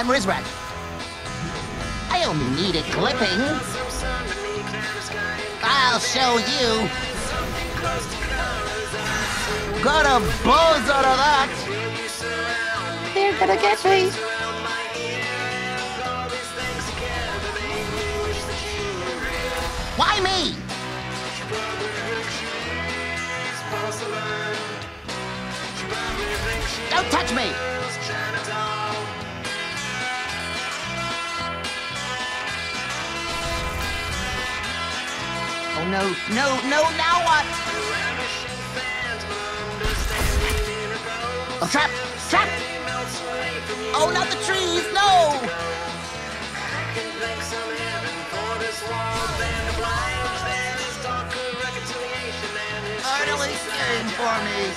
I'm Rizzrack. I only need a clipping. I'll show you. Got a buzz out of that. They're gonna get me. Why me? Don't touch me! Oh no, no, no, now what? Oh, trap! Trap! Oh, not the trees, no! Utterly scaring for me.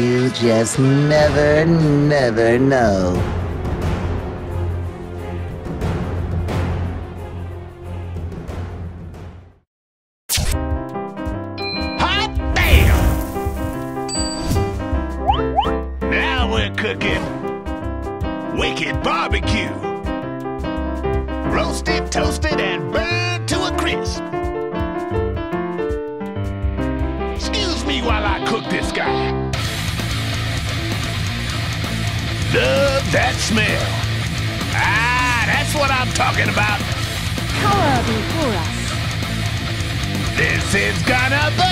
You just never, never know. Cooking. Wicked barbecue. Roasted, toasted, and burned to a crisp. Excuse me while I cook this guy. Love that smell. Ah, that's what I'm talking about. Power before us. This is gonna burn!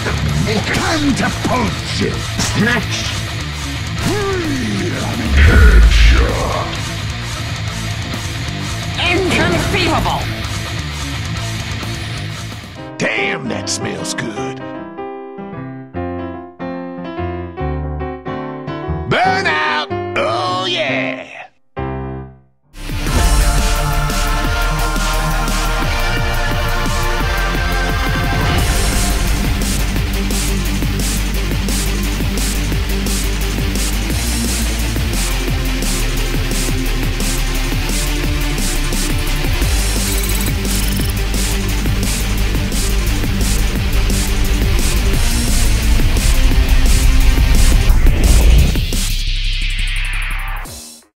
Time to punch it! Snatch! Headshot! Inconceivable! Damn, that smells good. Burn out!